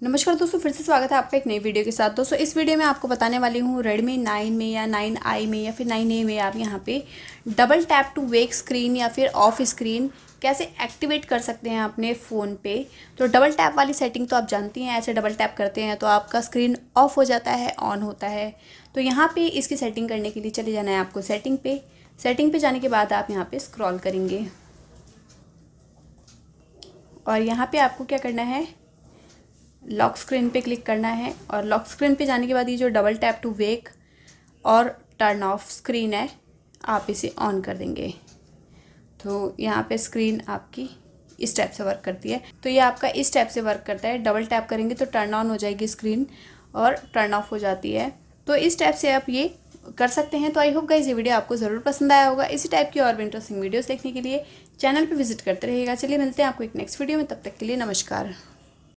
नमस्कार दोस्तों, फिर से स्वागत है आपका एक नई वीडियो के साथ। दोस्तों, इस वीडियो में आपको बताने वाली हूँ रेडमी नाइन में या नाइन आई में या फिर नाइन ए में आप यहाँ पे double tap to wake screen या फिर ऑफ़ स्क्रीन कैसे एक्टिवेट कर सकते हैं अपने फ़ोन पे। तो डबल टैप वाली सेटिंग तो आप जानती हैं, ऐसे डबल टैप करते हैं तो आपका स्क्रीन ऑफ़ हो जाता है ऑन होता है। तो यहाँ पर इसकी सेटिंग करने के लिए चले जाना है आपको सेटिंग पे। सेटिंग पे जाने के बाद आप यहाँ पर स्क्रॉल करेंगे। और यहाँ पर आपको क्या करना है? लॉक स्क्रीन पे क्लिक करना है और लॉक स्क्रीन पे जाने के बाद ये जो डबल टैप टू वेक और टर्न ऑफ़ स्क्रीन है, आप इसे ऑन कर देंगे। तो यहाँ पे स्क्रीन आपकी इस टाइप से वर्क करती है। तो ये आपका इस टाइप से वर्क करता है। डबल टैप करेंगे तो टर्न ऑन हो जाएगी स्क्रीन और टर्न ऑफ़ हो जाती है। तो इस टाइप से आप ये कर सकते हैं। तो आई होप गाइज़ ये वीडियो आपको ज़रूर पसंद आया होगा। इसी टाइप की और भी इंटरेस्टिंग वीडियोस देखने के लिए चैनल पे विज़िट करते रहिएगा। चलिए मिलते हैं आपको एक नेक्स्ट वीडियो में। तब तक के लिए नमस्कार।